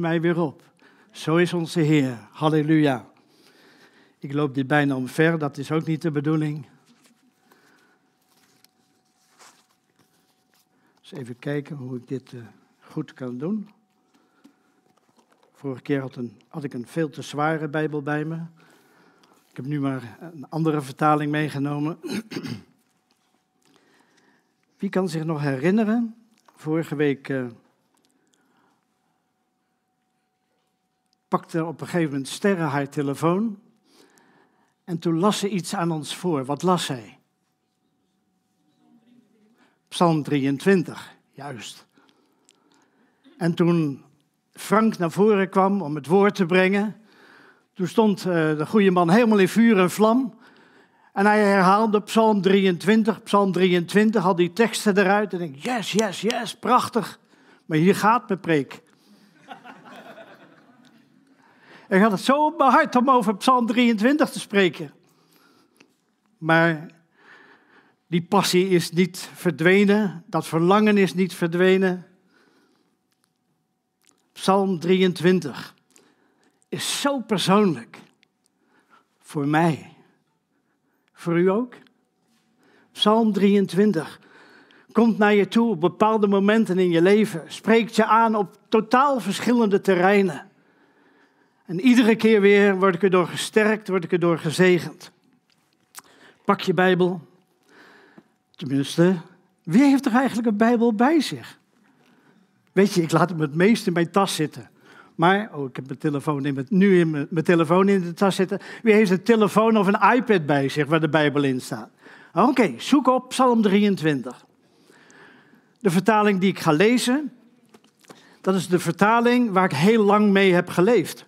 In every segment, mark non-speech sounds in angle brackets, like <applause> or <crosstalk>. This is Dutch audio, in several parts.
mij weer op. Zo is onze Heer. Halleluja. Ik loop dit bijna omver, dat is ook niet de bedoeling. Dus even kijken hoe ik dit uh, goed kan doen. Vorige keer had, had, ik een veel te zware Bijbel bij me. Ik heb nu maar een andere vertaling meegenomen. <clears throat> Wie kan zich nog herinneren? Vorige week pakte op een gegeven moment Sterren haar telefoon. En toen las ze iets aan ons voor. Wat las zij? Psalm 23, juist. En toen Frank naar voren kwam om het woord te brengen, toen stond uh, de goede man helemaal in vuur en vlam. En hij herhaalde Psalm 23, Psalm 23, had die teksten eruit. En ik yes, yes, yes, prachtig. Maar hier gaat mijn preek. Ik had het zo op mijn hart om over Psalm 23 te spreken. Maar die passie is niet verdwenen, dat verlangen is niet verdwenen. Psalm 23 is zo persoonlijk. Voor mij. Voor u ook? Psalm 23 komt naar je toe op bepaalde momenten in je leven, spreekt je aan op totaal verschillende terreinen. En iedere keer weer word ik erdoor gesterkt, word ik erdoor gezegend. Pak je Bijbel. Tenminste, wie heeft er eigenlijk een Bijbel bij zich? Weet je, ik laat hem het meest in mijn tas zitten. Maar, oh, ik heb mijn telefoon in nu in mijn, mijn, telefoon in de tas zitten. Wie heeft een telefoon of een iPad bij zich waar de Bijbel in staat? Oké, zoek op Psalm 23. De vertaling die ik ga lezen, dat is de vertaling waar ik heel lang mee heb geleefd.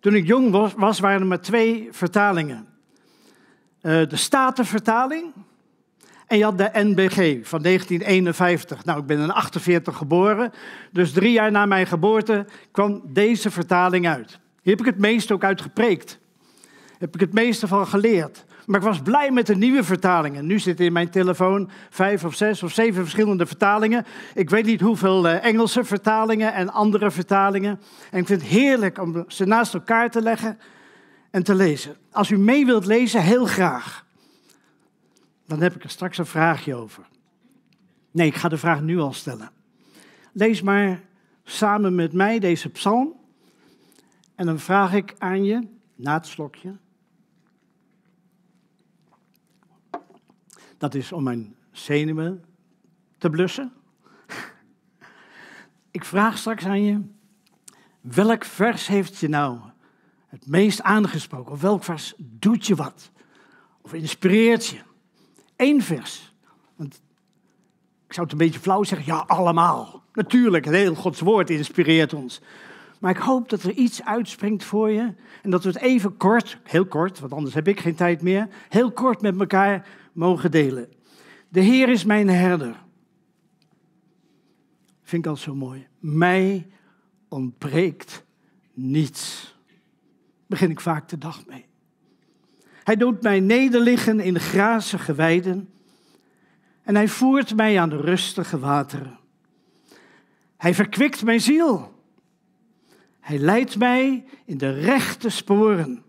Toen ik jong was, was waren er maar twee vertalingen. Uh, de Statenvertaling en je had de NBG van 1951. Nou, ik ben in 48 geboren, dus drie jaar na mijn geboorte kwam deze vertaling uit. Hier heb ik het meeste ook uit gepreekt. Heb ik het meeste van geleerd. Maar ik was blij met de nieuwe vertalingen. Nu zitten in mijn telefoon vijf of zes of zeven verschillende vertalingen. Ik weet niet hoeveel eh, Engelse vertalingen en andere vertalingen. En ik vind het heerlijk om ze naast elkaar te leggen en te lezen. Als u mee wilt lezen, heel graag. Dan heb ik er straks een vraagje over. Nee, ik ga de vraag nu al stellen. Lees maar samen met mij deze psalm. En dan vraag ik aan je, na het slokje, Dat is om mijn zenuwen te blussen. <laughs> Ik vraag straks aan je, welk vers heeft je nou het meest aangesproken? Of welk vers doet je wat? Of inspireert je? Eén vers. Want ik zou het een beetje flauw zeggen, ja, allemaal. Natuurlijk, het hele Gods woord inspireert ons. Maar ik hoop dat er iets uitspringt voor je. En dat we het even kort, heel kort, want anders heb ik geen tijd meer, heel kort met elkaar mogen delen. De Heer is mijn herder. Vind ik al zo mooi. Mij ontbreekt niets. Begin ik vaak de dag mee. Hij doet mij nederliggen in grazige weiden. En hij voert mij aan de rustige wateren. Hij verkwikt mijn ziel. Hij leidt mij in de rechte sporen.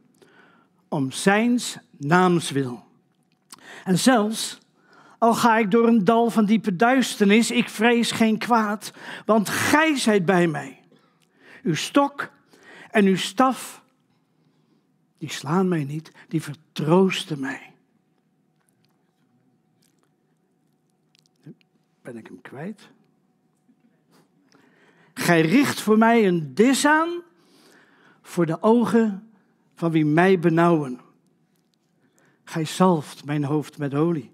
Om zijns naams wil. En zelfs al ga ik door een dal van diepe duisternis, ik vrees geen kwaad, want gij zijt bij mij. Uw stok en uw staf, die slaan mij niet, die vertroosten mij. Ben ik hem kwijt. Gij richt voor mij een dis aan voor de ogen van wie mij benauwen. Gij zalft mijn hoofd met olie.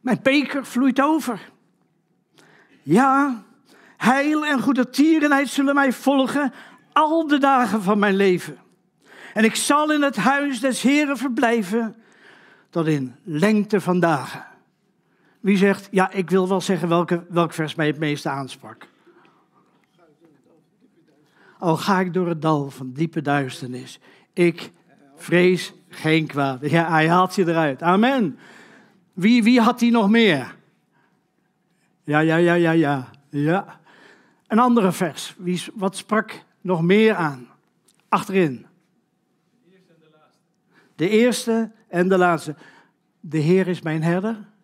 Mijn beker vloeit over. Ja, heil en goede tierenheid zullen mij volgen al de dagen van mijn leven. En ik zal in het huis des Heren verblijven tot in lengte van dagen. Wie zegt, ja, ik wil wel zeggen welke, welk vers mij het meeste aansprak. Al ga ik door het dal van diepe duisternis, ik vrees geen kwaad. Ja, hij haalt je eruit. Amen. Wie, wie had die nog meer? Ja, ja, ja, ja, ja. ja. Een andere vers. Wie, wat sprak nog meer aan? Achterin. De eerste en de laatste. De Heer is mijn herder.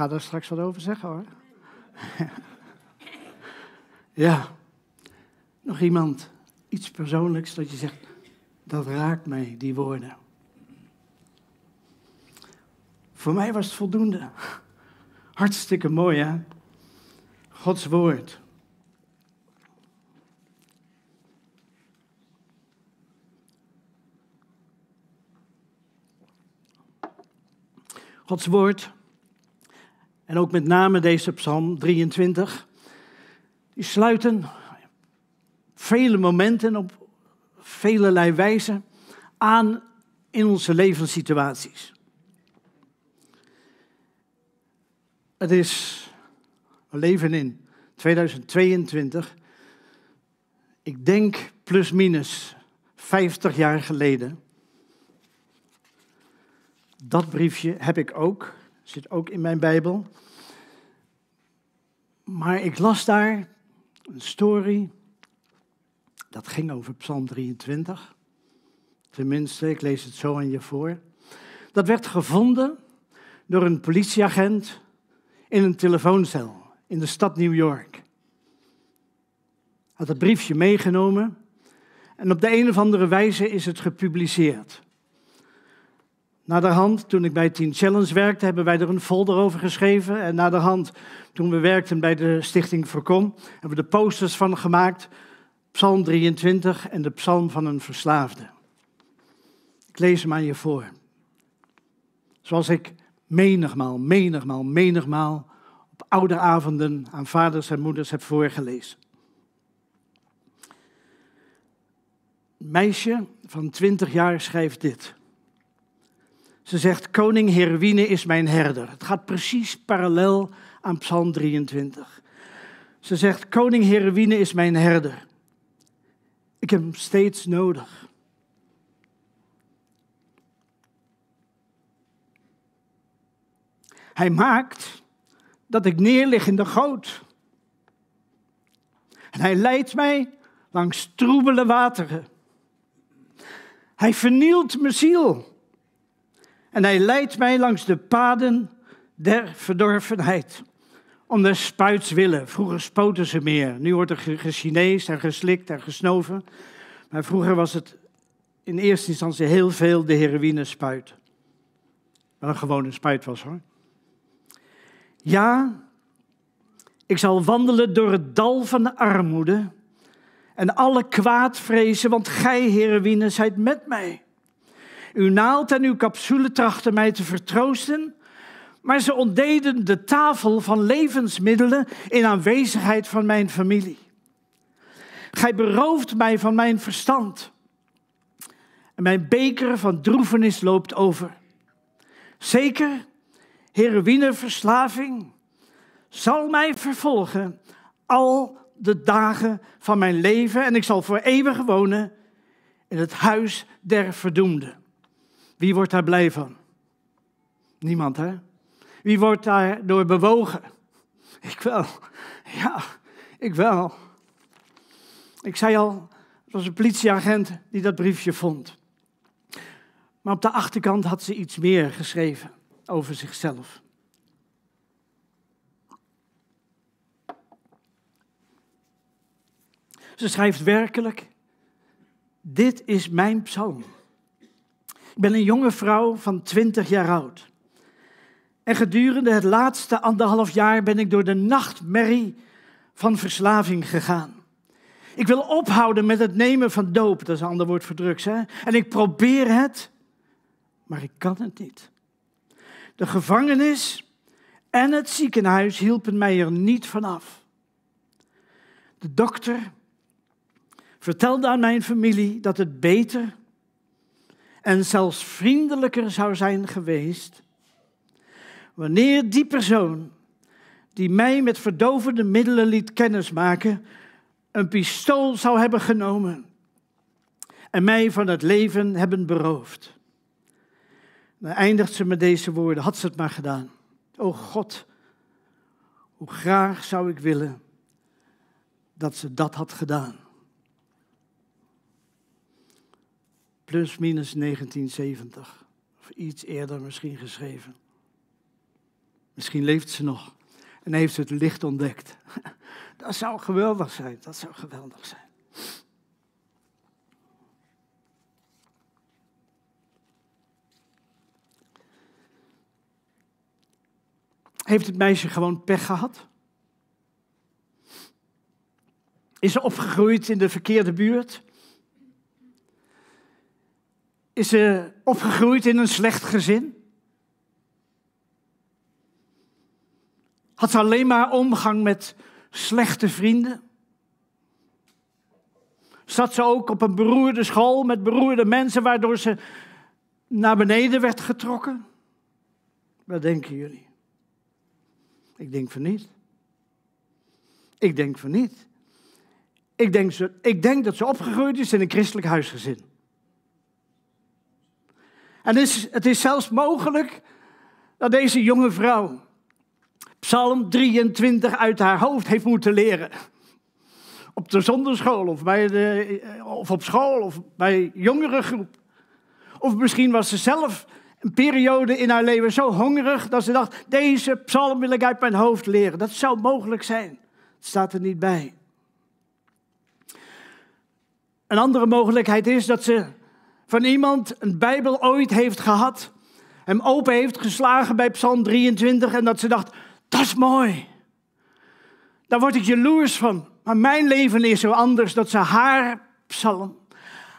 Ga daar straks wat over zeggen hoor. <laughs> ja. Nog iemand, iets persoonlijks dat je zegt, dat raakt mij, die woorden. Voor mij was het voldoende. Hartstikke mooi, hè? Gods woord. Gods woord, en ook met name deze Psalm 23, die sluiten vele momenten op velelei wijze aan in onze levenssituaties. Het is, we leven in 2022, ik denk plus minus 50 jaar geleden. Dat briefje heb ik ook, zit ook in mijn Bijbel. Maar ik las daar een story, dat ging over Psalm 23. Tenminste, ik lees het zo aan je voor. Dat werd gevonden door een politieagent in een telefooncel in de stad New York. Had het briefje meegenomen en op de een of andere wijze is het gepubliceerd. Na de hand, toen ik bij Teen Challenge werkte, hebben wij er een folder over geschreven. En na de hand, toen we werkten bij de Stichting Voorkom, hebben we de posters van gemaakt. Psalm 23 en de psalm van een verslaafde. Ik lees hem aan je voor. Zoals ik menigmaal, menigmaal, menigmaal op ouderavonden aan vaders en moeders heb voorgelezen. Een meisje van 20 jaar schrijft dit. Ze zegt, koning Herwine is mijn herder. Het gaat precies parallel aan Psalm 23. Ze zegt, koning Herwine is mijn herder. Ik heb hem steeds nodig. Hij maakt dat ik neerlig in de goot. En hij leidt mij langs troebele wateren. Hij vernielt mijn ziel. En hij leidt mij langs de paden der verdorvenheid. Om de spuits willen. Vroeger spoten ze meer. Nu wordt er gechinees en geslikt en gesnoven. Maar vroeger was het in eerste instantie heel veel de heroïne spuit. Wat een gewone spuit was hoor. Ja, ik zal wandelen door het dal van de armoede en alle kwaad vrezen, want gij, heroïne, zijt met mij. Uw naald en uw capsule trachten mij te vertroosten, maar ze ontdeden de tafel van levensmiddelen in aanwezigheid van mijn familie. Gij berooft mij van mijn verstand. En mijn beker van droevenis loopt over. Zeker, heroïneverslaving zal mij vervolgen al de dagen van mijn leven en ik zal voor eeuwig wonen in het huis der verdoemden. Wie wordt daar blij van? Niemand, hè? Wie wordt daar door bewogen? Ik wel. Ja, ik wel. Ik zei al, het was een politieagent die dat briefje vond. Maar op de achterkant had ze iets meer geschreven over zichzelf. Ze schrijft werkelijk: Dit is mijn psalm. Ben een jonge vrouw van 20 jaar oud. En gedurende het laatste anderhalf jaar ben ik door de nachtmerrie van verslaving gegaan. Ik wil ophouden met het nemen van doop, dat is een ander woord voor drugs. Hè? En ik probeer het, maar ik kan het niet. De gevangenis en het ziekenhuis hielpen mij er niet vanaf. De dokter vertelde aan mijn familie dat het beter en zelfs vriendelijker zou zijn geweest wanneer die persoon die mij met verdovende middelen liet kennismaken, een pistool zou hebben genomen en mij van het leven hebben beroofd. Dan eindigt ze met deze woorden, had ze het maar gedaan. O God, hoe graag zou ik willen dat ze dat had gedaan. Plus minus 1970, of iets eerder misschien geschreven. Misschien leeft ze nog en heeft ze het licht ontdekt. <laughs> Dat zou geweldig zijn, dat zou geweldig zijn. Heeft het meisje gewoon pech gehad? Is ze opgegroeid in de verkeerde buurt? Is ze opgegroeid in een slecht gezin? Had ze alleen maar omgang met slechte vrienden? Zat ze ook op een beroerde school met beroerde mensen, waardoor ze naar beneden werd getrokken? Wat denken jullie? Ik denk van niet. Ik denk van niet. Ik denk, ze, ik denk dat ze opgegroeid is in een christelijk huisgezin. En is, het is zelfs mogelijk dat deze jonge vrouw Psalm 23 uit haar hoofd heeft moeten leren. Op de zonderschool of, bij de, of op school of bij jongerengroep. Of misschien was ze zelf een periode in haar leven zo hongerig dat ze dacht: deze psalm wil ik uit mijn hoofd leren. Dat zou mogelijk zijn. Het staat er niet bij. Een andere mogelijkheid is dat ze van iemand een Bijbel ooit heeft gehad, hem open heeft geslagen bij Psalm 23 en dat ze dacht: dat is mooi. Daar word ik jaloers van. Maar mijn leven is zo anders dat ze haar psalm,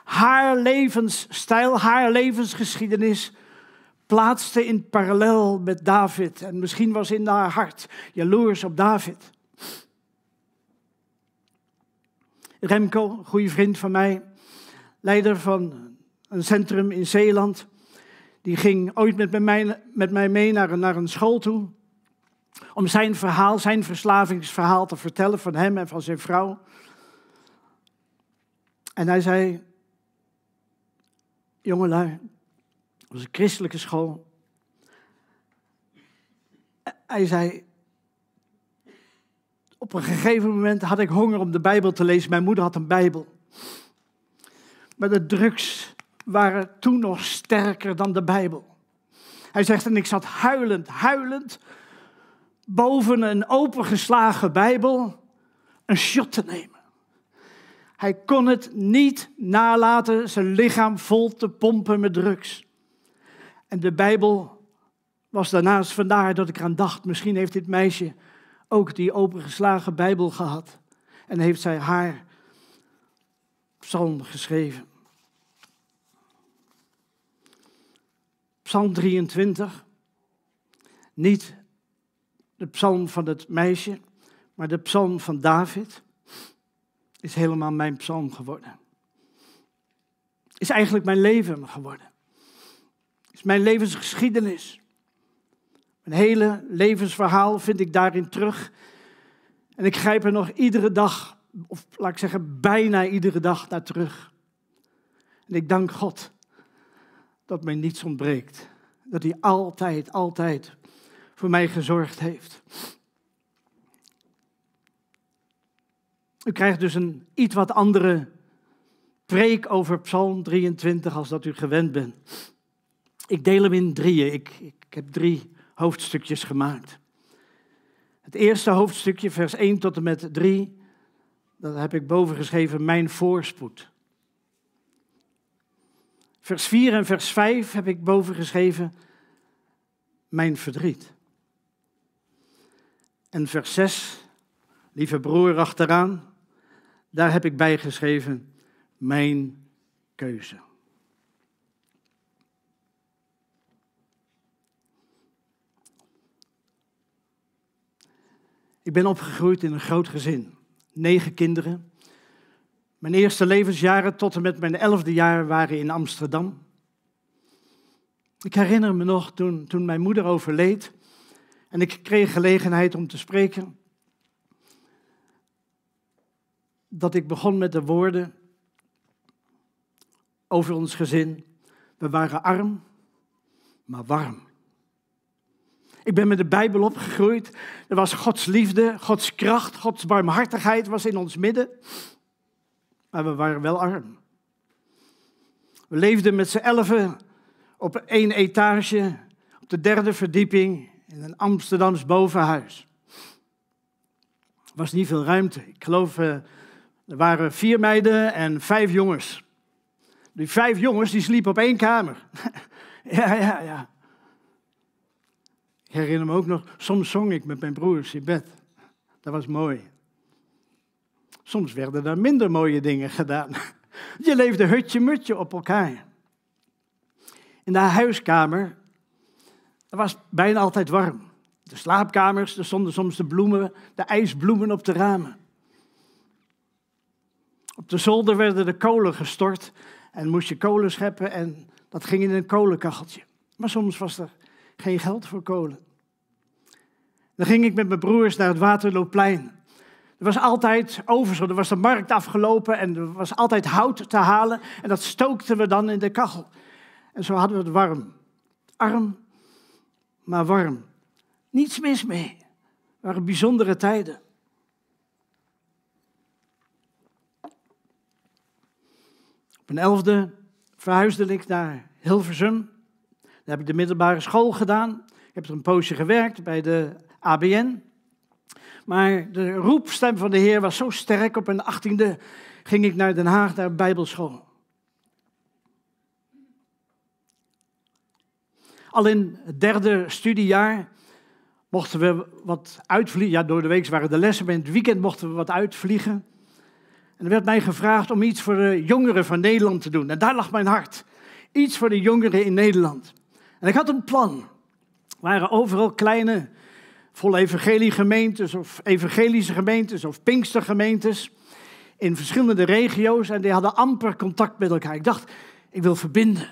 haar levensstijl, haar levensgeschiedenis plaatste in parallel met David. En misschien was in haar hart jaloers op David. Remco, goede vriend van mij, leider van een centrum in Zeeland, die ging ooit met mij, met mij mee naar, naar een school toe om zijn verhaal, zijn verslavingsverhaal te vertellen van hem en van zijn vrouw. En hij zei, jongelui, het was een christelijke school. Hij zei, op een gegeven moment had ik honger om de Bijbel te lezen. Mijn moeder had een Bijbel. Maar de drugs waren toen nog sterker dan de Bijbel. Hij zegt, en ik zat huilend, huilend boven een opengeslagen Bijbel een shot te nemen. Hij kon het niet nalaten zijn lichaam vol te pompen met drugs. En de Bijbel was daarnaast vandaar dat ik eraan dacht, misschien heeft dit meisje ook die opengeslagen Bijbel gehad. En heeft zij haar psalm geschreven. Psalm 23. Niet de psalm van het meisje, maar de psalm van David is helemaal mijn psalm geworden. Is eigenlijk mijn leven geworden. Is mijn levensgeschiedenis. Mijn hele levensverhaal vind ik daarin terug. En ik grijp er nog iedere dag, of laat ik zeggen bijna iedere dag naar terug. En ik dank God dat mij niets ontbreekt. Dat hij altijd, altijd voor mij gezorgd heeft. U krijgt dus een iets wat andere preek over Psalm 23 als dat u gewend bent. Ik deel hem in drieën. Ik, ik heb drie hoofdstukjes gemaakt. Het eerste hoofdstukje, vers 1 tot en met 3, dat heb ik boven geschreven, mijn voorspoed. Vers 4 en vers 5 heb ik boven geschreven, mijn verdriet. En vers 6, lieve broer achteraan, daar heb ik bijgeschreven mijn keuze. Ik ben opgegroeid in een groot gezin. Negen kinderen. Mijn eerste levensjaren tot en met mijn elfde jaar waren in Amsterdam. Ik herinner me nog toen, toen mijn moeder overleed en ik kreeg gelegenheid om te spreken. Dat ik begon met de woorden over ons gezin. We waren arm, maar warm. Ik ben met de Bijbel opgegroeid. Er was Gods liefde, Gods kracht, Gods barmhartigheid was in ons midden. Maar we waren wel arm. We leefden met z'n elfen op één etage, op de derde verdieping, in een Amsterdams bovenhuis. Er was niet veel ruimte. Ik geloof, uh, er waren vier meiden en vijf jongens. Die vijf jongens die sliepen op één kamer. <laughs> ja, ja, ja. Ik herinner me ook nog, soms zong ik met mijn broers in bed. Dat was mooi. Soms werden er minder mooie dingen <laughs> gedaan. Je leefde hutje-mutje op elkaar. In de huiskamer, dat was bijna altijd warm. De slaapkamers, er stonden soms de bloemen, de ijsbloemen op de ramen. Op de zolder werden de kolen gestort en moest je kolen scheppen en dat ging in een kolenkacheltje. Maar soms was er geen geld voor kolen. Dan ging ik met mijn broers naar het Waterloopplein. Er was altijd overschot, er was de markt afgelopen en er was altijd hout te halen. En dat stookten we dan in de kachel. En zo hadden we het warm. Arm, maar warm. Niets mis mee. Het waren bijzondere tijden. Op een elfde verhuisde ik naar Hilversum. Daar heb ik de middelbare school gedaan. Ik heb er een poosje gewerkt bij de ABN. Maar de roepstem van de Heer was zo sterk. Op een achttiende ging ik naar Den Haag, naar Bijbelschool. Al in het derde studiejaar mochten we wat uitvliegen. Ja, door de week waren de lessen, maar in het weekend mochten we wat uitvliegen. En er werd mij gevraagd om iets voor de jongeren van Nederland te doen. En daar lag mijn hart. Iets voor de jongeren in Nederland. En ik had een plan. Er waren overal kleine vol evangeliegemeentes of evangelische gemeentes of pinkstergemeentes in verschillende regio's en die hadden amper contact met elkaar. Ik dacht, ik wil verbinden.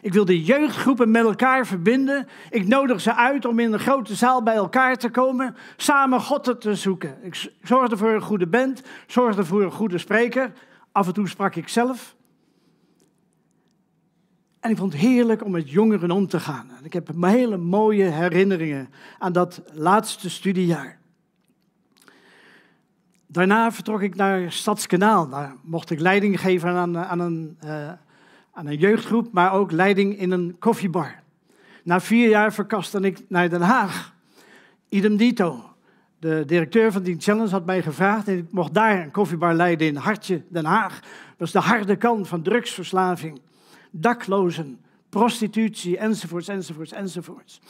Ik wil de jeugdgroepen met elkaar verbinden. Ik nodig ze uit om in een grote zaal bij elkaar te komen, samen God te zoeken. Ik zorgde voor een goede band, zorgde voor een goede spreker. Af en toe sprak ik zelf. En ik vond het heerlijk om met jongeren om te gaan. En ik heb hele mooie herinneringen aan dat laatste studiejaar. Daarna vertrok ik naar Stadskanaal. Daar mocht ik leiding geven aan, aan, een, uh, aan een jeugdgroep, maar ook leiding in een koffiebar. Na vier jaar verkaste ik naar Den Haag. Idem dito. De directeur van die challenge had mij gevraagd en ik mocht daar een koffiebar leiden in Hartje, Den Haag. Dat was de harde kant van drugsverslaving daklozen, prostitutie, enzovoorts, enzovoorts, enzovoorts.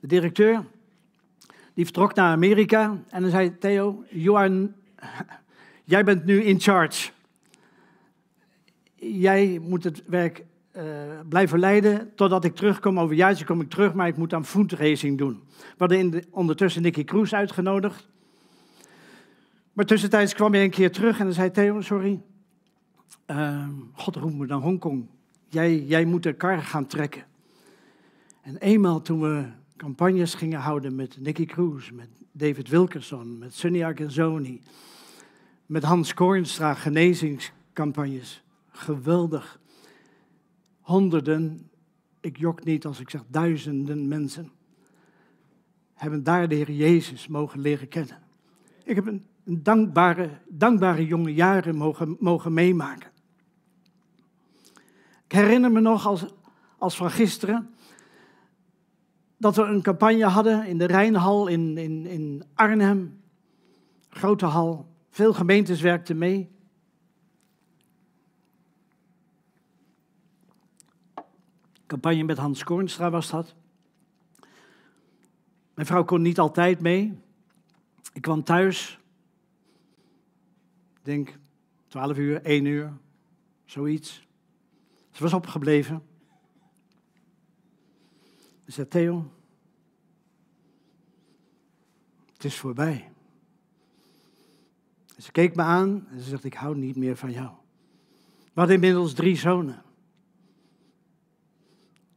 De directeur, die vertrok naar Amerika en dan zei Theo, you <laughs> jij bent nu in charge. Jij moet het werk uh, blijven leiden totdat ik terugkom. Over jaartje kom ik terug, maar ik moet aan fundraising doen. We hadden in de, ondertussen Nicky Cruz uitgenodigd. Maar tussentijds kwam hij een keer terug en dan zei Theo, sorry, uh, God roept me naar Hongkong. Jij, jij moet de kar gaan trekken. En eenmaal toen we campagnes gingen houden met Nicky Cruz, met David Wilkerson, met Sunny Argenzoni, met Hans Koornstra, genezingscampagnes. Geweldig. Honderden, ik jok niet als ik zeg duizenden mensen, hebben daar de Heer Jezus mogen leren kennen. Ik heb een dankbare, dankbare jonge jaren mogen, mogen meemaken. Ik herinner me nog als, als van gisteren dat we een campagne hadden in de Rijnhal in, in, in Arnhem. Grote hal, veel gemeentes werkten mee. Campagne met Hans Koornstra was dat. Mijn vrouw kon niet altijd mee. Ik kwam thuis denk 12 uur, 1 uur, zoiets. Ze was opgebleven. Ze zei, Theo, het is voorbij. ze keek me aan en ze zegt, ik hou niet meer van jou. We hadden inmiddels drie zonen.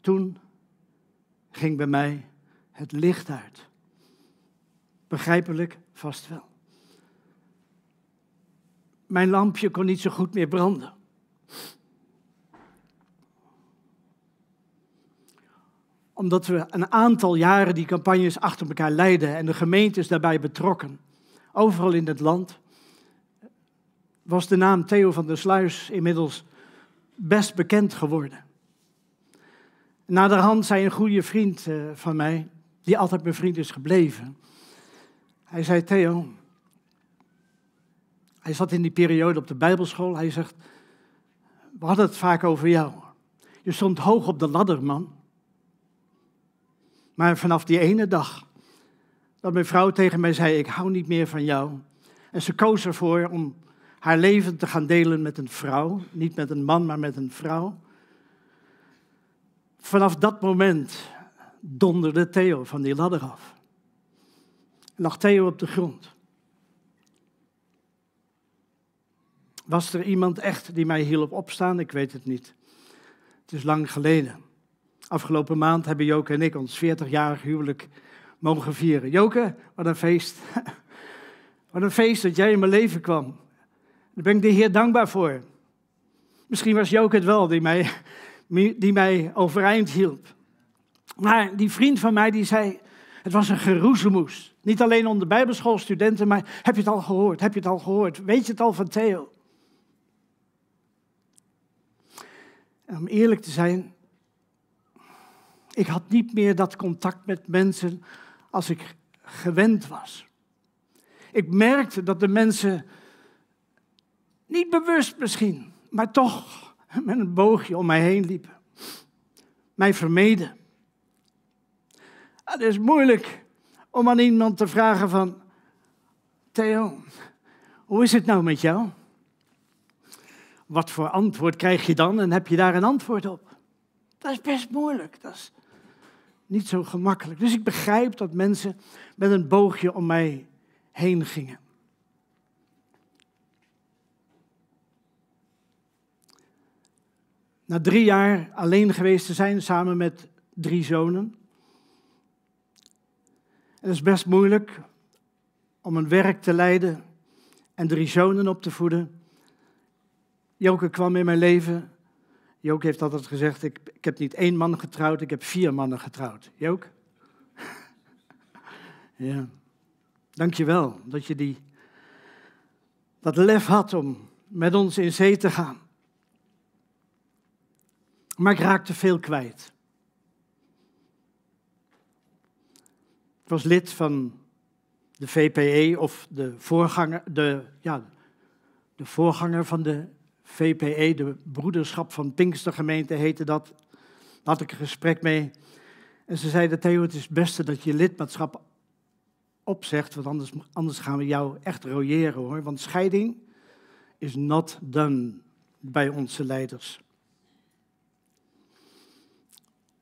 Toen ging bij mij het licht uit. Begrijpelijk vast wel. Mijn lampje kon niet zo goed meer branden. Omdat we een aantal jaren die campagnes achter elkaar leidden en de gemeente is daarbij betrokken, overal in het land, was de naam Theo van der Sluis inmiddels best bekend geworden. Naderhand zei een goede vriend eh, van mij, die altijd mijn vriend is gebleven. Hij zei: Theo, hij zat in die periode op de Bijbelschool. Hij zegt, we hadden het vaak over jou. Je stond hoog op de ladder, man. Maar vanaf die ene dag dat mijn vrouw tegen mij zei, ik hou niet meer van jou. En ze koos ervoor om haar leven te gaan delen met een vrouw. Niet met een man, maar met een vrouw. Vanaf dat moment donderde Theo van die ladder af. Lag Theo op de grond. Was er iemand echt die mij hielp opstaan? Ik weet het niet. Het is lang geleden. Afgelopen maand hebben Joke en ik ons 40-jarig huwelijk mogen vieren. Joke, wat een feest. <laughs> Wat een feest dat jij in mijn leven kwam. Daar ben ik de Heer dankbaar voor. Misschien was Joke het wel die mij, <laughs> die mij overeind hielp. Maar die vriend van mij die zei, het was een geroezemoes. Niet alleen onder bijbelschoolstudenten, maar heb je het al gehoord? Heb je het al gehoord? Weet je het al van Theo? Om eerlijk te zijn, ik had niet meer dat contact met mensen als ik gewend was. Ik merkte dat de mensen, niet bewust misschien, maar toch met een boogje om mij heen liepen. Mij vermeden. Het is moeilijk om aan iemand te vragen van, Theo, hoe is het nou met jou? Wat voor antwoord krijg je dan en heb je daar een antwoord op? Dat is best moeilijk. Dat is niet zo gemakkelijk. Dus ik begrijp dat mensen met een boogje om mij heen gingen. Na drie jaar alleen geweest te zijn, samen met drie zonen. Het is best moeilijk om een werk te leiden en drie zonen op te voeden. Joke kwam in mijn leven Jook heeft altijd gezegd, ik, ik heb niet één man getrouwd, ik heb vier mannen getrouwd. Jook? <laughs> ja. Dank je wel dat je die, dat lef had om met ons in zee te gaan. Maar ik raakte veel kwijt. Ik was lid van de VPE of de voorganger, de, ja, de voorganger van de VPE, de Broederschap van Pinkstergemeente heette dat. Had ik een gesprek mee. En ze zeiden, Theo, het is het beste dat je lidmaatschap opzegt, want anders, anders gaan we jou echt royeren hoor. Want scheiding is not done bij onze leiders.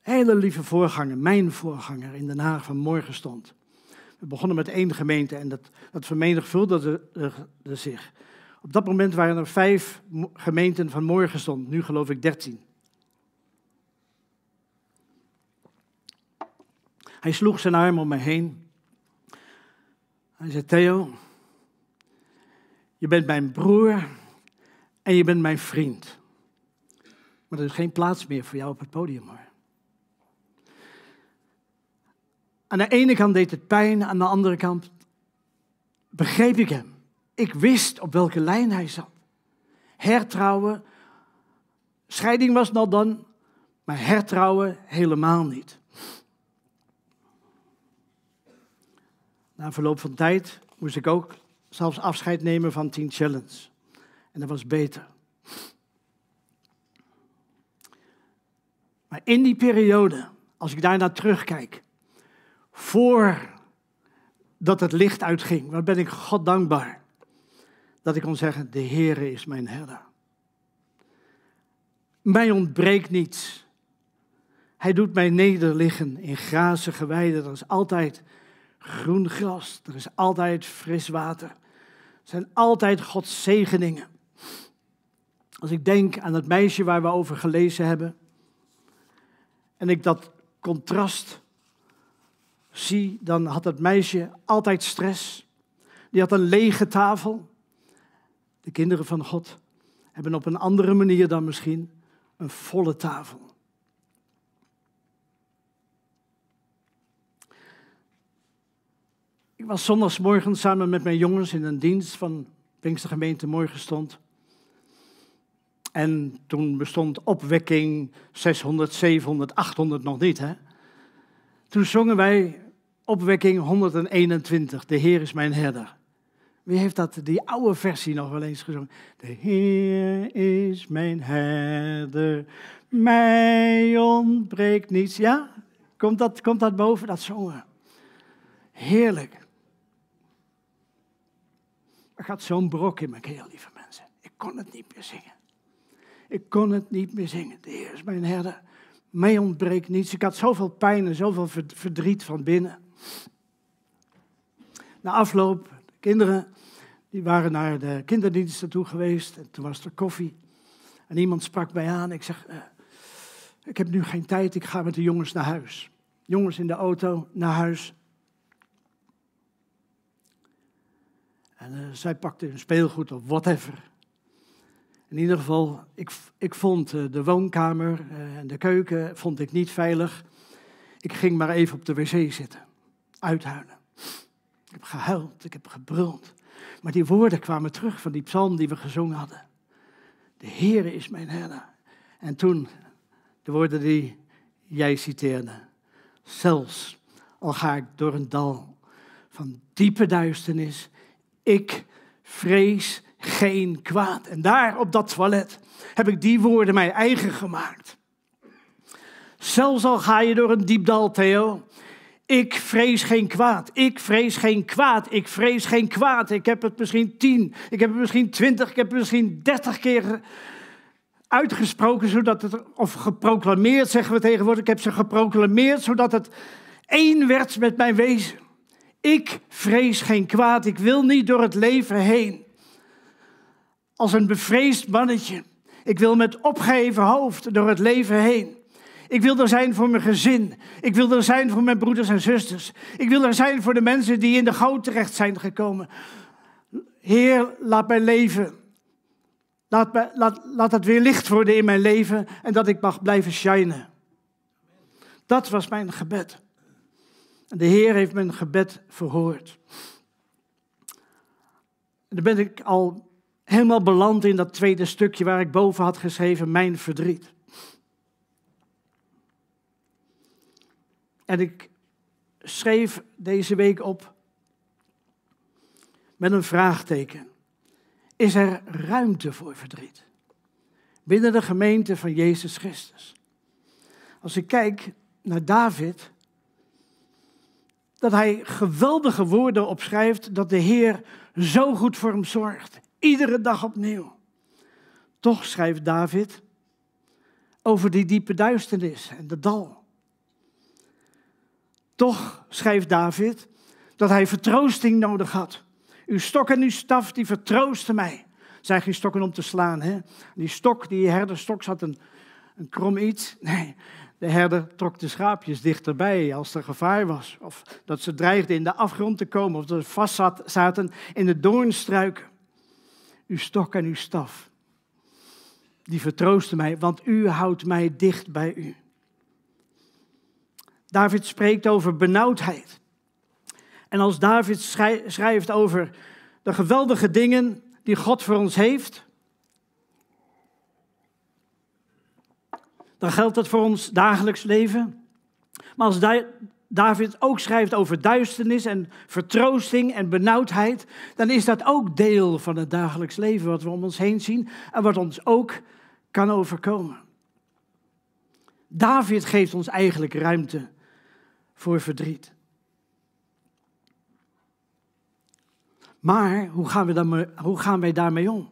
Hele lieve voorganger, mijn voorganger in Den Haag van morgen stond. We begonnen met één gemeente en dat, dat vermenigvuldigde zich. Op dat moment waren er vijf gemeenten van morgen stond, nu geloof ik dertien. Hij sloeg zijn arm om me heen. Hij zei, Theo, je bent mijn broer en je bent mijn vriend. Maar er is geen plaats meer voor jou op het podium hoor. Aan de ene kant deed het pijn, aan de andere kant begreep ik hem. Ik wist op welke lijn hij zat. Hertrouwen, scheiding was nog dan, maar hertrouwen helemaal niet. Na verloop van tijd moest ik ook zelfs afscheid nemen van Teen Challenge. En dat was beter. Maar in die periode, als ik daarna terugkijk, voordat het licht uitging, wat ben ik God dankbaar dat ik kon zeggen, de Heere is mijn herder. Mij ontbreekt niets. Hij doet mij nederliggen in grazige weiden. Er is altijd groen gras. Er is altijd fris water. Er zijn altijd Gods zegeningen. Als ik denk aan het meisje waar we over gelezen hebben. En ik dat contrast zie, dan had het meisje altijd stress. Die had een lege tafel. De kinderen van God hebben op een andere manier dan misschien een volle tafel. Ik was zondagsmorgen samen met mijn jongens in een dienst van Pinkstergemeente Morgenstond. En toen bestond opwekking 600, 700, 800 nog niet. Hè? Toen zongen wij opwekking 121, de Heer is mijn herder. Wie heeft dat, die oude versie nog wel eens gezongen? De Heer is mijn herder, mij ontbreekt niets. Ja, komt dat, komt dat boven, dat zongen? Heerlijk. Er gaat zo'n brok in mijn keel, lieve mensen. Ik kon het niet meer zingen. Ik kon het niet meer zingen. De Heer is mijn herder. Mij ontbreekt niets. Ik had zoveel pijn en zoveel verdriet van binnen. Na afloop, kinderen, die waren naar de kinderdiensten toe geweest. En toen was er koffie. En iemand sprak mij aan. Ik zeg, uh, ik heb nu geen tijd, ik ga met de jongens naar huis. Jongens in de auto, naar huis. En uh, zij pakte hun speelgoed of whatever. In ieder geval, ik, ik vond uh, de woonkamer en de keuken vond ik niet veilig. Ik ging maar even op de wc zitten, uithuilen. Ik heb gehuild, ik heb gebruld. Maar die woorden kwamen terug van die psalm die we gezongen hadden. De Heere is mijn herder. En toen de woorden die jij citeerde. Zelfs al ga ik door een dal van diepe duisternis, ik vrees geen kwaad. En daar op dat toilet heb ik die woorden mij eigen gemaakt. Zelfs al ga je door een diep dal, Theo, ik vrees geen kwaad. Ik vrees geen kwaad. Ik vrees geen kwaad. Ik heb het misschien tien, ik heb het misschien twintig, ik heb het misschien dertig keer uitgesproken, zodat het, of geproclameerd zeggen we tegenwoordig. Ik heb ze geproclameerd, zodat het één werd met mijn wezen. Ik vrees geen kwaad. Ik wil niet door het leven heen. Als een bevreesd mannetje. Ik wil met opgeheven hoofd door het leven heen. Ik wil er zijn voor mijn gezin. Ik wil er zijn voor mijn broeders en zusters. Ik wil er zijn voor de mensen die in de goot terecht zijn gekomen. Heer, laat mij leven. Laat, me, laat, laat het weer licht worden in mijn leven en dat ik mag blijven shinen. Dat was mijn gebed. En de Heer heeft mijn gebed verhoord. En dan ben ik al helemaal beland in dat tweede stukje waar ik boven had geschreven, mijn verdriet. En ik schreef deze week op met een vraagteken. Is er ruimte voor verdriet? Binnen de gemeente van Jezus Christus. Als ik kijk naar David, dat hij geweldige woorden opschrijft dat de Heer zo goed voor hem zorgt. Iedere dag opnieuw. Toch schrijft David over die diepe duisternis en de dal. Toch schrijft David dat hij vertroosting nodig had. Uw stok en uw staf, die vertroosten mij. Zijn geen stokken om te slaan, hè? Die stok, die herderstok, zat een, een krom iets. Nee, de herder trok de schaapjes dichterbij als er gevaar was. Of dat ze dreigden in de afgrond te komen. Of dat ze vast zaten in de doornstruiken. Uw stok en uw staf, die vertroosten mij, want u houdt mij dicht bij u. David spreekt over benauwdheid. En als David schrijft over de geweldige dingen die God voor ons heeft, dan geldt dat voor ons dagelijks leven. Maar als David ook schrijft over duisternis en vertroosting en benauwdheid, dan is dat ook deel van het dagelijks leven wat we om ons heen zien en wat ons ook kan overkomen. David geeft ons eigenlijk ruimte voor verdriet. Maar hoe gaan, we dan, hoe gaan wij daarmee om?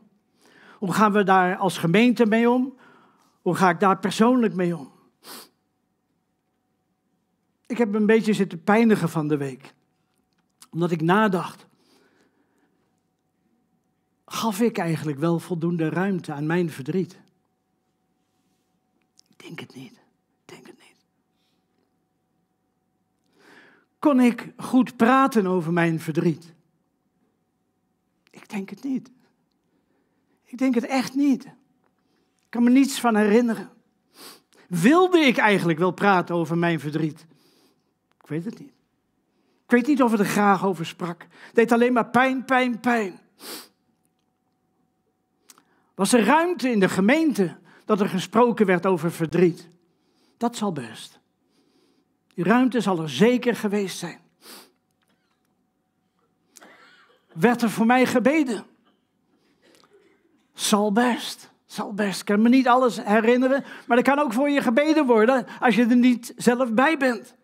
Hoe gaan we daar als gemeente mee om? Hoe ga ik daar persoonlijk mee om? Ik heb een beetje zitten pijnigen van de week. Omdat ik nadacht. Gaf ik eigenlijk wel voldoende ruimte aan mijn verdriet? Ik denk het niet. Kon ik goed praten over mijn verdriet? Ik denk het niet. Ik denk het echt niet. Ik kan me niets van herinneren. Wilde ik eigenlijk wel praten over mijn verdriet? Ik weet het niet. Ik weet niet of het er graag over sprak. Het deed alleen maar pijn, pijn, pijn. Was er ruimte in de gemeente dat er gesproken werd over verdriet? Dat zal best. Die ruimte zal er zeker geweest zijn. Werd er voor mij gebeden? Zal best. Zal best. Ik kan me niet alles herinneren, maar er kan ook voor je gebeden worden als je er niet zelf bij bent.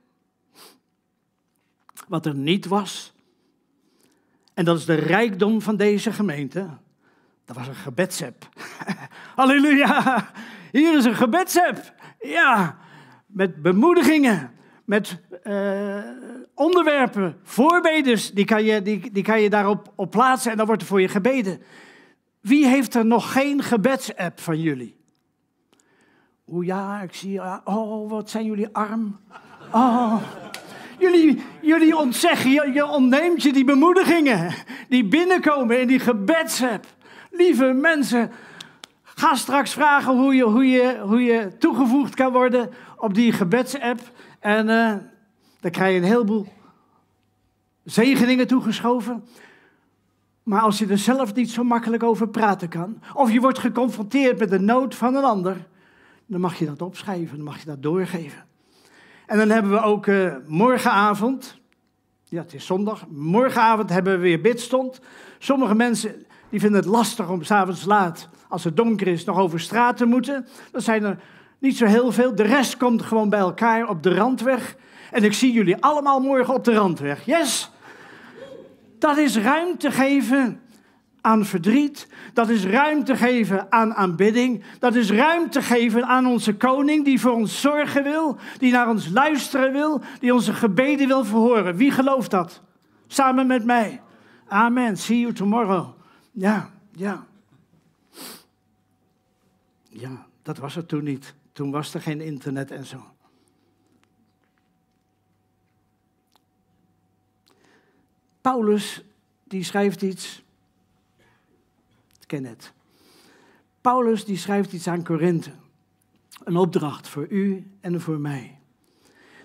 Wat er niet was, en dat is de rijkdom van deze gemeente, dat was een gebedsapp. <laughs> Halleluja! Hier is een gebedsapp. Ja, met bemoedigingen, met uh, onderwerpen, voorbeders, die kan je, die, die kan je daarop op plaatsen en dan wordt er voor je gebeden. Wie heeft er nog geen gebedsapp van jullie? Oeh ja, ik zie, oh wat zijn jullie arm. Oh, jullie, jullie ontzeggen, je, je ontneemt je die bemoedigingen die binnenkomen in die gebedsapp. Lieve mensen, ga straks vragen hoe je, hoe je, hoe je toegevoegd kan worden op die gebedsapp. En uh, dan krijg je een heleboel zegeningen toegeschoven. Maar als je er zelf niet zo makkelijk over praten kan, of je wordt geconfronteerd met de nood van een ander, dan mag je dat opschrijven, dan mag je dat doorgeven. En dan hebben we ook uh, morgenavond, ja het is zondag, morgenavond hebben we weer bidstond. Sommige mensen die vinden het lastig om s'avonds laat, als het donker is, nog over straat te moeten. Dan zijn er niet zo heel veel. De rest komt gewoon bij elkaar op de randweg. En ik zie jullie allemaal morgen op de randweg. Yes! Dat is ruimte geven aan verdriet. Dat is ruimte geven aan aanbidding. Dat is ruimte geven aan onze koning die voor ons zorgen wil. Die naar ons luisteren wil. Die onze gebeden wil verhoren. Wie gelooft dat? Samen met mij. Amen. See you tomorrow. Ja, ja. Ja, dat was het toen niet. Toen was er geen internet en zo. Paulus, die schrijft iets. Ik ken het. Paulus, die schrijft iets aan Korinthe. Een opdracht voor u en voor mij.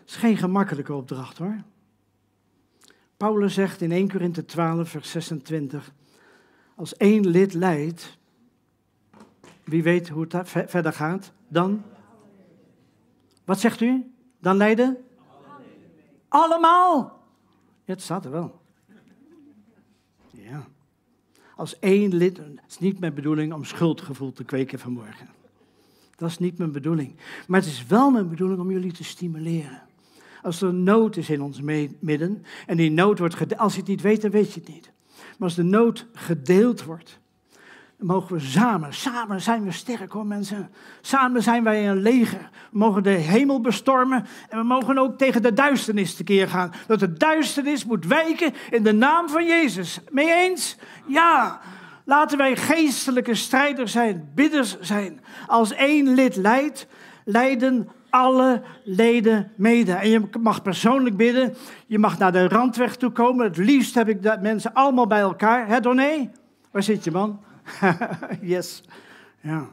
Het is geen gemakkelijke opdracht hoor. Paulus zegt in 1 Korinthe 12, vers 26. Als één lid leidt, wie weet hoe het verder gaat, dan. Wat zegt u? Dan leiden? Allemaal. Het staat er wel. Ja. Als één lid, het is niet mijn bedoeling om schuldgevoel te kweken vanmorgen. Dat is niet mijn bedoeling. Maar het is wel mijn bedoeling om jullie te stimuleren. Als er nood is in ons midden, en die nood wordt gedeeld, als je het niet weet, dan weet je het niet. Maar als de nood gedeeld wordt, mogen we samen, samen zijn we sterk hoor mensen. Samen zijn wij een leger. We mogen de hemel bestormen en we mogen ook tegen de duisternis tekeer gaan. Dat de duisternis moet wijken in de naam van Jezus. Mee eens? Ja. Laten wij geestelijke strijders zijn, bidders zijn. Als één lid leidt, leiden alle leden mede. En je mag persoonlijk bidden. Je mag naar de randweg toe komen. Het liefst heb ik dat mensen allemaal bij elkaar. Hè, Doné? Waar zit je, man? <laughs> yes. Ja.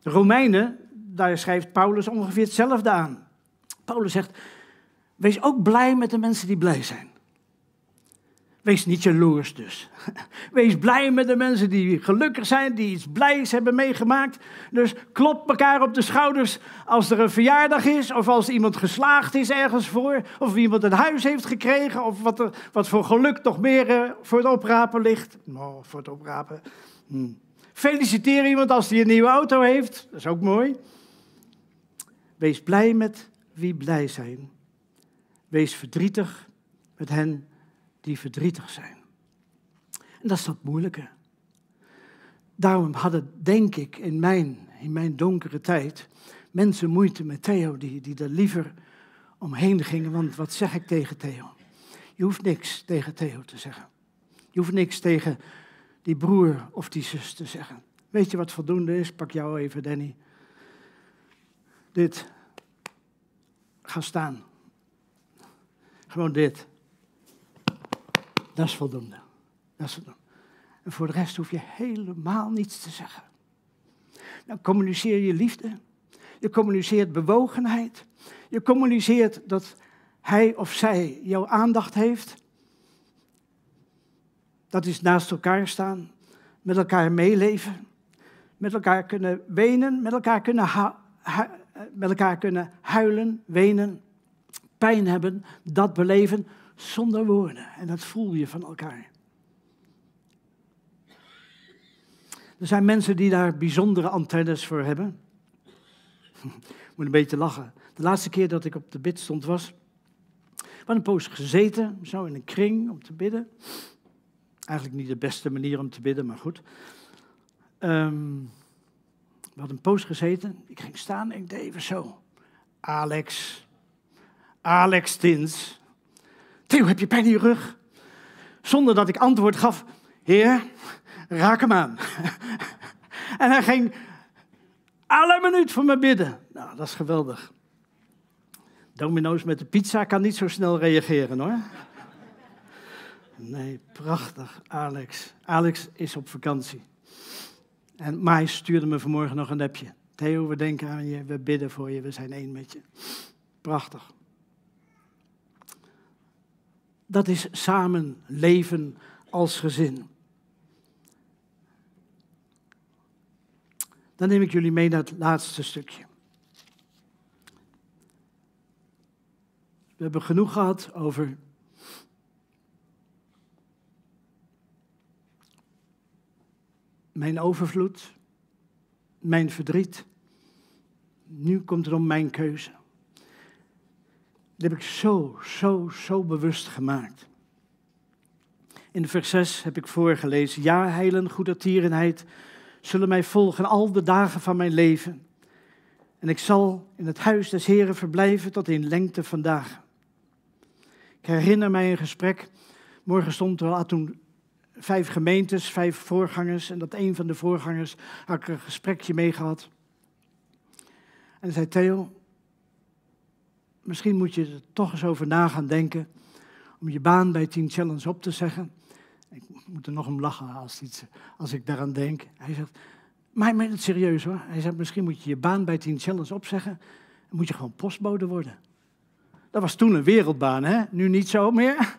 De Romeinen, daar schrijft Paulus ongeveer hetzelfde aan. Paulus zegt: Wees ook blij met de mensen die blij zijn. Wees niet jaloers dus. <laughs> Wees blij met de mensen die gelukkig zijn, die iets blijs hebben meegemaakt. Dus klop elkaar op de schouders als er een verjaardag is, of als iemand geslaagd is ergens voor, of iemand een huis heeft gekregen, of wat, er, wat voor geluk nog meer eh, voor het oprapen ligt. Nou, voor het oprapen. Hm. Feliciteer iemand als hij een nieuwe auto heeft, dat is ook mooi. Wees blij met wie blij zijn. Wees verdrietig met hen die verdrietig zijn. En dat is dat moeilijke. Daarom hadden, denk ik, in mijn, in mijn donkere tijd mensen moeite met Theo, die, die er liever omheen gingen. Want wat zeg ik tegen Theo? Je hoeft niks tegen Theo te zeggen. Je hoeft niks tegen die broer of die zus te zeggen. Weet je wat voldoende is? Pak jou even, Danny. Dit. Ga staan. Gewoon dit. Dat is voldoende. Dat is voldoende. En voor de rest hoef je helemaal niets te zeggen. Dan communiceer je liefde. Je communiceert bewogenheid. Je communiceert dat hij of zij jouw aandacht heeft. Dat is naast elkaar staan, met elkaar meeleven, met elkaar kunnen wenen, met elkaar kunnen, met elkaar kunnen huilen, wenen, pijn hebben, dat beleven zonder woorden. En dat voel je van elkaar. Er zijn mensen die daar bijzondere antennes voor hebben. Ik <laughs> moet een beetje lachen. De laatste keer dat ik op de bid stond was, we een poos gezeten, zo in een kring om te bidden. Eigenlijk niet de beste manier om te bidden, maar goed. Um, we hadden een poos gezeten. Ik ging staan en ik deed even zo. Alex. Alex Tins. Theo, heb je pijn in je rug? Zonder dat ik antwoord gaf. Heer, raak hem aan. en hij ging alle minuut voor me bidden. Nou, dat is geweldig. Domino's met de pizza kan niet zo snel reageren hoor. Nee, prachtig, Alex. Alex is op vakantie. En, hij stuurde me vanmorgen nog een appje. Theo, we denken aan je, we bidden voor je, we zijn één met je. Prachtig. Dat is samen leven als gezin. Dan neem ik jullie mee naar het laatste stukje. We hebben genoeg gehad over mijn overvloed, mijn verdriet. Nu komt het om mijn keuze. Dat heb ik zo, zo, zo bewust gemaakt. In vers 6 heb ik voorgelezen: Ja, heilen, goede tierenheid zullen mij volgen al de dagen van mijn leven. En ik zal in het huis des Heren verblijven tot in lengte van dagen. Ik herinner mij een gesprek. Morgen stond er toen vijf gemeentes, vijf voorgangers. En dat een van de voorgangers had ik een gesprekje mee gehad. En zei Theo, misschien moet je er toch eens over na gaan denken om je baan bij Team Challenge op te zeggen. Ik moet er nog om lachen als, iets, als ik daaraan denk. Hij zegt, maar hij meent het serieus hoor. Hij zegt, misschien moet je je baan bij Team Challenge opzeggen. Dan moet je gewoon postbode worden. Dat was toen een wereldbaan, hè? nu niet zo meer. <laughs>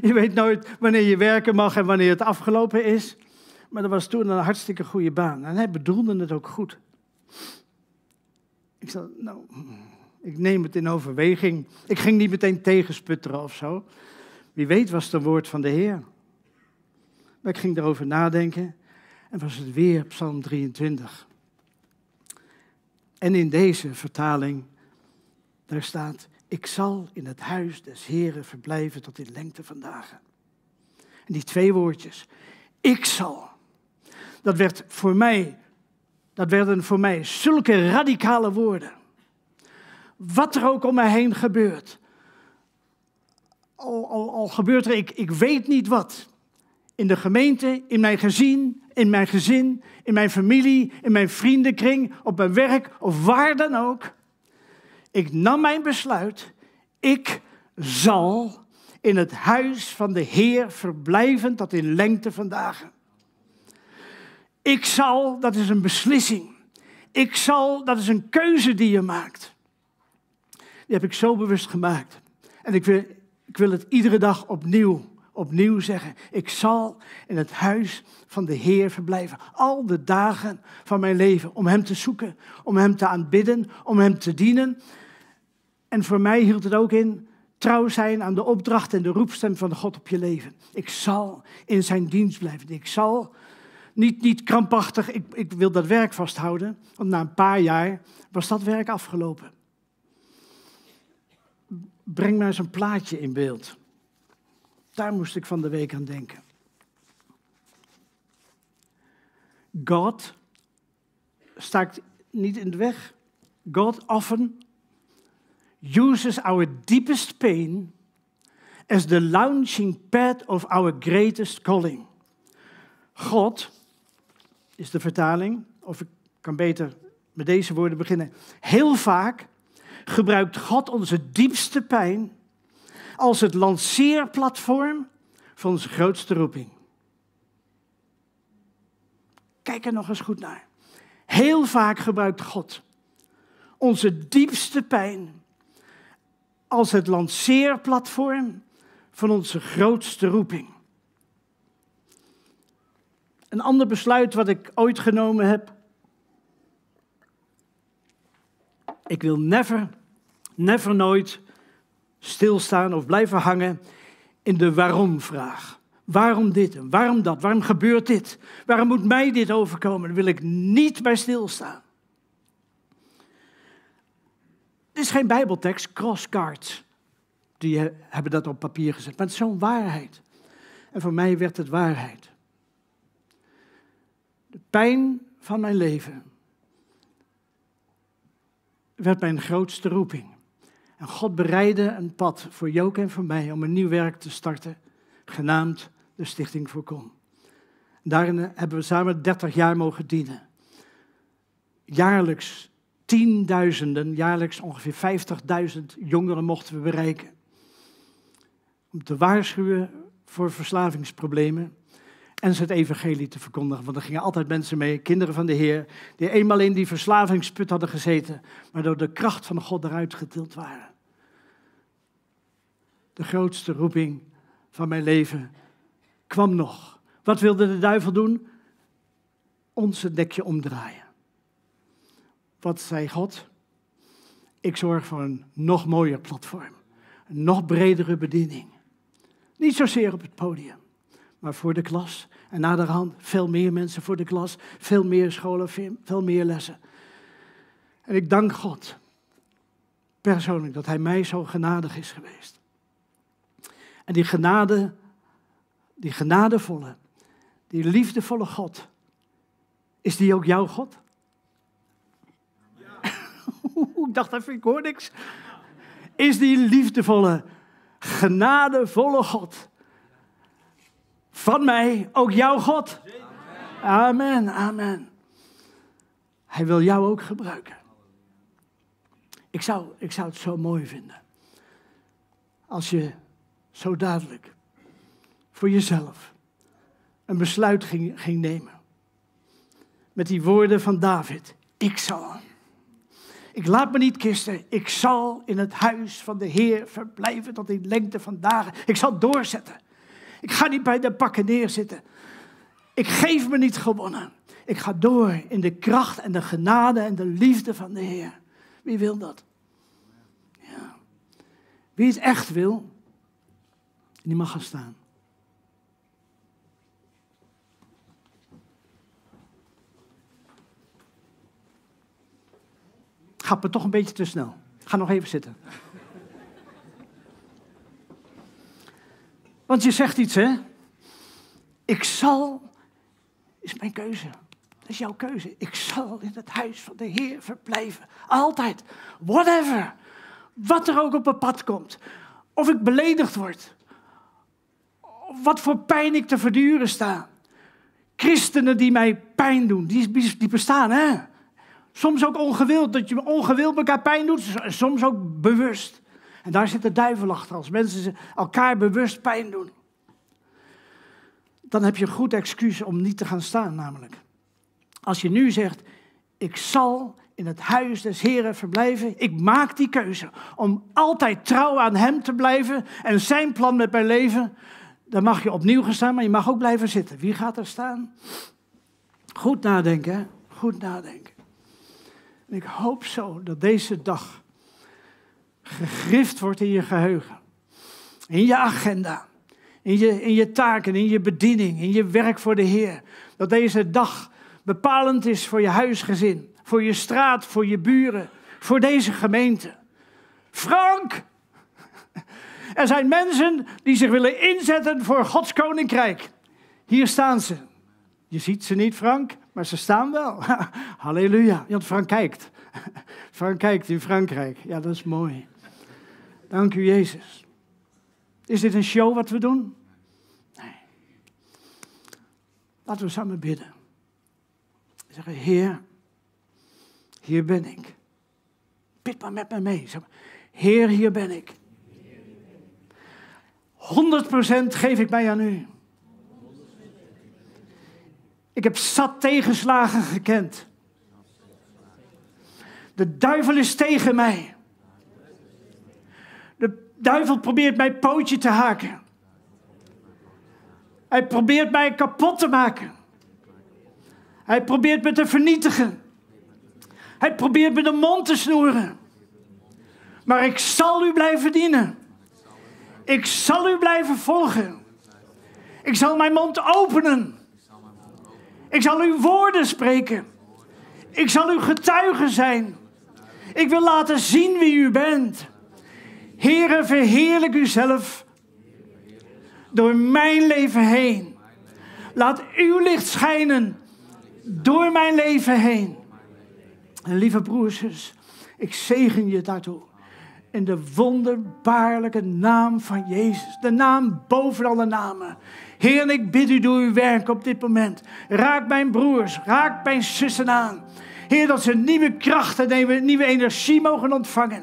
Je weet nooit wanneer je werken mag en wanneer het afgelopen is. Maar dat was toen een hartstikke goede baan. En hij bedoelde het ook goed. Ik zei, nou, ik neem het in overweging. Ik ging niet meteen tegensputteren of zo. Wie weet was het een woord van de Heer. Maar ik ging erover nadenken en was het weer Psalm 23. En in deze vertaling, daar staat, ik zal in het huis des Heren verblijven tot in lengte van dagen. En die twee woordjes, ik zal, dat werd voor mij, dat werden voor mij zulke radicale woorden. Wat er ook om mij heen gebeurt. Al, al, al gebeurt er, ik, ik weet niet wat. In de gemeente, in mijn gezin, in mijn gezin, in mijn familie, in mijn vriendenkring, op mijn werk of waar dan ook. Ik nam mijn besluit. Ik zal in het huis van de Heer verblijven tot in lengte van dagen. Ik zal, dat is een beslissing. Ik zal, dat is een keuze die je maakt. Die heb ik zo bewust gemaakt. En ik wil, ik wil het iedere dag opnieuw, opnieuw zeggen. Ik zal in het huis van de Heer verblijven. Al de dagen van mijn leven. Om Hem te zoeken, om Hem te aanbidden, om Hem te dienen. En voor mij hield het ook in trouw zijn aan de opdracht en de roepstem van God op je leven. Ik zal in zijn dienst blijven. Ik zal niet, niet krampachtig, ik, ik wil dat werk vasthouden. Want na een paar jaar was dat werk afgelopen. Breng maar eens een plaatje in beeld. Daar moest ik van de week aan denken. God staat niet in de weg. God often uses our deepest pain as the launching pad of our greatest calling. God is de vertaling, of ik kan beter met deze woorden beginnen. Heel vaak gebruikt God onze diepste pijn als het lanceerplatform van onze grootste roeping. Kijk er nog eens goed naar. Heel vaak gebruikt God onze diepste pijn als het lanceerplatform van onze grootste roeping. Een ander besluit wat ik ooit genomen heb. Ik wil never, never nooit stilstaan of blijven hangen in de waarom-vraag. Waarom dit en waarom dat? Waarom gebeurt dit? Waarom moet mij dit overkomen? Daar wil ik niet bij stilstaan. Dit is geen Bijbeltekst, crosscards. Die hebben dat op papier gezet. Maar het is zo'n waarheid. En voor mij werd het waarheid. De pijn van mijn leven werd mijn grootste roeping. En God bereidde een pad voor Jook en voor mij om een nieuw werk te starten, genaamd de Stichting Voorkom. Daarin hebben we samen 30 jaar mogen dienen. Jaarlijks tienduizenden, jaarlijks ongeveer 50.000 jongeren mochten we bereiken. Om te waarschuwen voor verslavingsproblemen en ze het evangelie te verkondigen. Want er gingen altijd mensen mee, kinderen van de Heer, die eenmaal in die verslavingsput hadden gezeten, maar door de kracht van God eruit getild waren. De grootste roeping van mijn leven kwam nog. Wat wilde de duivel doen? Ons het dekje omdraaien. Wat zei God? Ik zorg voor een nog mooier platform. Een nog bredere bediening. Niet zozeer op het podium, maar voor de klas. En naderhand veel meer mensen voor de klas, veel meer scholen, veel meer lessen. En ik dank God persoonlijk dat Hij mij zo genadig is geweest. En die genade, die genadevolle, die liefdevolle God, is die ook jouw God? Ja. <laughs> ik dacht even, ik hoor niks. Is die liefdevolle, genadevolle God van mij ook jouw God? Amen, amen. Hij wil jou ook gebruiken. Ik zou, ik zou het zo mooi vinden. Als je zo dadelijk voor jezelf een besluit ging, ging nemen. Met die woorden van David. Ik zal. Ik laat me niet kisten. Ik zal in het huis van de Heer verblijven tot in lengte van dagen. Ik zal doorzetten. Ik ga niet bij de pakken neerzitten. Ik geef me niet gewonnen. Ik ga door in de kracht en de genade en de liefde van de Heer. Wie wil dat? Ja. Wie het echt wil, die mag gaan staan. Gaat me toch een beetje te snel. Ga nog even zitten. Want je zegt iets, hè? Ik zal, is mijn keuze. Dat is jouw keuze. Ik zal in het huis van de Heer verblijven. Altijd. Whatever. Wat er ook op mijn pad komt. Of ik beledigd word wat voor pijn ik te verduren sta. Christenen die mij pijn doen, die, die bestaan, hè? Soms ook ongewild, dat je ongewild elkaar pijn doet, soms ook bewust. En daar zit de duivel achter, als mensen elkaar bewust pijn doen. Dan heb je een goed excuus om niet te gaan staan, namelijk. Als je nu zegt, ik zal in het huis des Heren verblijven. Ik maak die keuze om altijd trouw aan Hem te blijven en Zijn plan met mijn leven dan mag je opnieuw gaan staan, maar je mag ook blijven zitten. Wie gaat er staan? Goed nadenken, goed nadenken. En ik hoop zo dat deze dag gegrift wordt in je geheugen, in je agenda, in je, in je taken, in je bediening, in je werk voor de Heer. Dat deze dag bepalend is voor je huisgezin, voor je straat, voor je buren, voor deze gemeente. Frank, er zijn mensen die zich willen inzetten voor Gods koninkrijk. Hier staan ze. Je ziet ze niet, Frank, maar ze staan wel. <laughs> Halleluja. Want Frank kijkt. <laughs> Frank kijkt in Frankrijk. Ja, dat is mooi. Dank u, Jezus. Is dit een show wat we doen? Nee. Laten we samen bidden. Zeggen, Heer, hier ben ik. Bid maar met me mee. Heer, hier ben ik. 100% geef ik mij aan u. Ik heb zat tegenslagen gekend. De duivel is tegen mij. De Duivel probeert mij pootje te haken. Hij probeert mij kapot te maken. Hij probeert me te vernietigen. Hij probeert me de mond te snoeren. Maar ik zal u blijven dienen. Ik zal u blijven volgen. Ik zal mijn mond openen. Ik zal uw woorden spreken. Ik zal uw getuige zijn. Ik wil laten zien wie u bent. Heere, verheerlijk uzelf door mijn leven heen. Laat uw licht schijnen door mijn leven heen. En lieve broers, ik zegen je daartoe. In de wonderbaarlijke naam van Jezus. De naam boven alle namen. Heer, ik bid u door uw werk op dit moment. Raak mijn broers, raak mijn zussen aan. Heer, dat ze nieuwe krachten en nieuwe energie mogen ontvangen.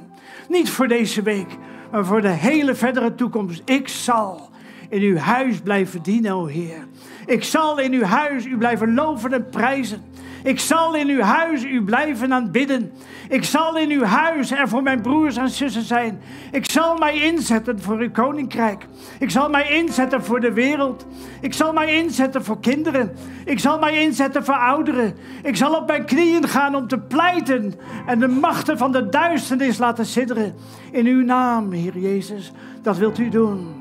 Niet voor deze week, maar voor de hele verdere toekomst. Ik zal in uw huis blijven dienen, o Heer. Ik zal in uw huis u blijven loven en prijzen. Ik zal in uw huis u blijven aanbidden. Ik zal in uw huis er voor mijn broers en zussen zijn. Ik zal mij inzetten voor uw koninkrijk. Ik zal mij inzetten voor de wereld. Ik zal mij inzetten voor kinderen. Ik zal mij inzetten voor ouderen. Ik zal op mijn knieën gaan om te pleiten en de machten van de duisternis laten sidderen. In uw naam, Heer Jezus, dat wilt u doen.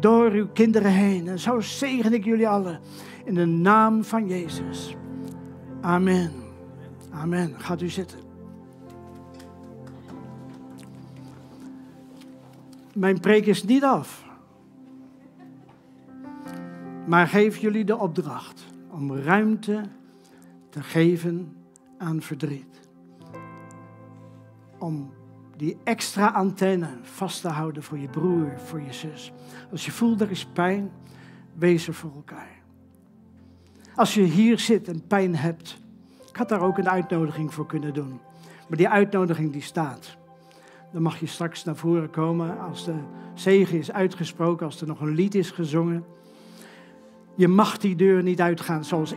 Door uw kinderen heen. En zo zegen ik jullie allen in de naam van Jezus. Amen. Amen. Gaat u zitten. Mijn preek is niet af. Maar geef jullie de opdracht om ruimte te geven aan verdriet. Om die extra antenne vast te houden voor je broer, voor je zus. Als je voelt er is pijn, wees er voor elkaar. Als je hier zit en pijn hebt, ik had daar ook een uitnodiging voor kunnen doen. Maar die uitnodiging die staat. Dan mag je straks naar voren komen als de zegen is uitgesproken, als er nog een lied is gezongen. Je mag die deur niet uitgaan zoals